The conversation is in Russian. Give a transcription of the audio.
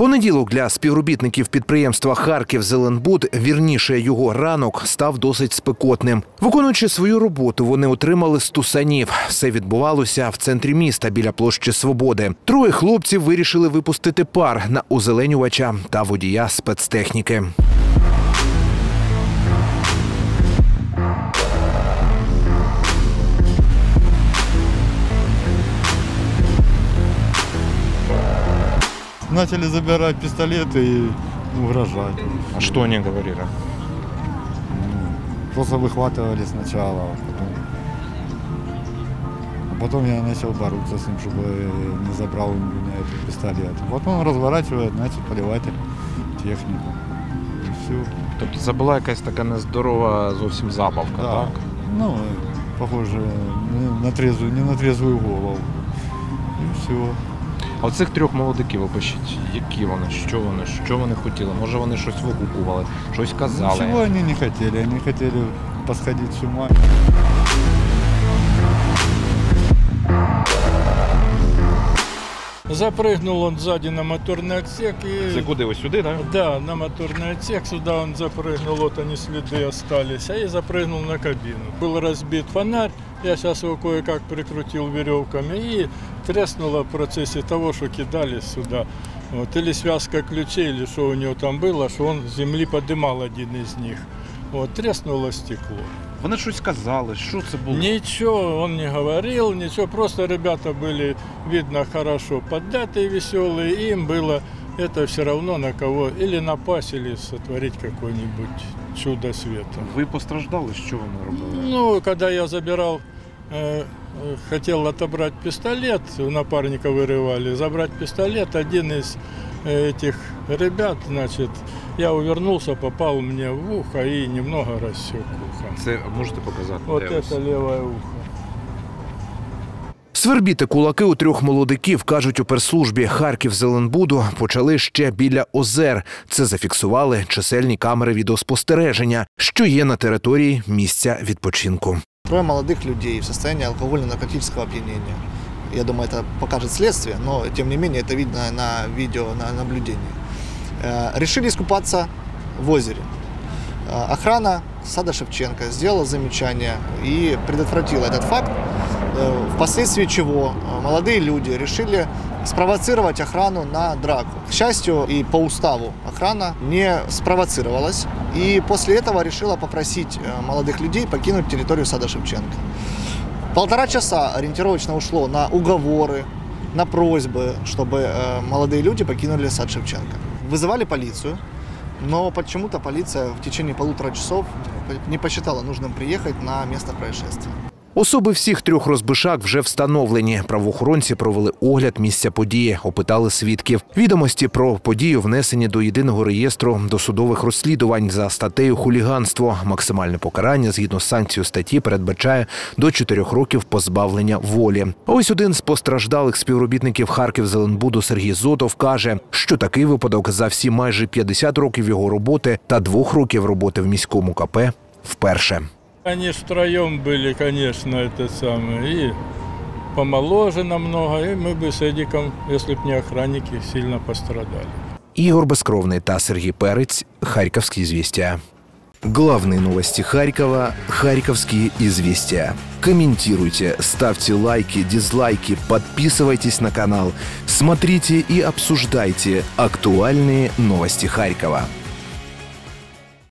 Понеділок для співробітників підприємства Харків Зеленбуд, вірніше його ранок, став досить спекотним. Виконуючи свою роботу, вони отримали стусанів. Все відбувалося в центрі міста біля площі Свободи. Троє хлопців вирішили випустити пар на озеленювача та водія спецтехніки. Начали забирать пистолеты и угрожать. А что они говорили? Просто выхватывали сначала, а потом... А потом я начал бороться с ним, чтобы не забрал у меня этот пистолет. Вот он разворачивает, начал поливать технику. И все. Тобто це була якась така нездорова зовсім забавка, Да. так? Ну, похоже, не на трезвую, не на трезвую голову. И все. А оцих трьох молодиків опишіть, які вони, що вони, що вони хотіли? Може вони щось вигукували, щось казали. Ничего они не хотели, они хотели посходить с ума. Запрыгнул он сзади на моторный отсек Це и... куди? Ось сюди, так? Да, на моторный отсек, сюда он запрыгнул, вот они следы остались, а и запрыгнул на кабину. Был разбит фонарь, я сейчас его кое-как прикрутил веревками и треснуло в процессе того, что кидали сюда. Вот, или связка ключей, или что у него там было, что он с земли подымал один из них. Вот, треснуло стекло. Вони щось казали, що це було? Ничего он не говорил, ничего, просто ребята были, видно, хорошо поддатые, веселые, и им было это все равно на кого или напасть, или сотворить какое-нибудь чудо света. Ви постраждали, що вони робили? Ну, когда я забирал, хотел отобрать пистолет, у напарника вырывали, забрать пистолет, один из э, этих ребят, значит, я увернулся, попал мне в ухо и немного рассек ухо. Це можете показати? Вот де ось? это левое ухо. Свербіти кулаки у трьох молодиків, кажуть у прес-службі Харків Зеленбуду, почали ще біля озер. Це зафіксували чисельні камери відеоспостереження, що є на території місця відпочинку. Трое молодых людей в состоянии алкогольно-наркотического опьянения. Я думаю, это покажет следствие, но тем не менее это видно на видео, на наблюдении. Э, Решили искупаться в озере. Э, Охрана сада Шевченко сделала замечание и предотвратила этот факт, э, впоследствии чего молодые люди решили спровоцировать охрану на драку. К счастью, и по уставу охрана не спровоцировалась, и после этого решила попросить э, молодых людей покинуть территорию сада Шевченко. Полтора часа ориентировочно ушло на уговоры, на просьбы, чтобы э, молодые люди покинули сад Шевченко. Вызывали полицию, но почему-то полиция в течение полутора часов не посчитала нужным приехать на место происшествия. Особи всіх трьох розбишак вже встановлені. Правоохоронці провели огляд місця події, опитали свідків. Відомості про подію внесені до єдиного реєстру досудових розслідувань за статтею хуліганство. Максимальне покарання згідно з санкцією статті передбачає до 4 років позбавлення волі. Ось один з постраждалих співробітників Харків Зеленбуду Сергій Зотов каже, що такий випадок за всі майже 50 років його роботи та двох років роботи в міському КП вперше. Они втроем были, конечно, это самое, и помоложе намного, и мы бы с Эдиком, если б не охранники, сильно пострадали. Ігор Безкровний та Сергій Перець. Харьковские известия. Главные новости Харькова. Харьковские известия. Комментируйте, ставьте лайки, дизлайки, подписывайтесь на канал, смотрите и обсуждайте актуальные новости Харькова.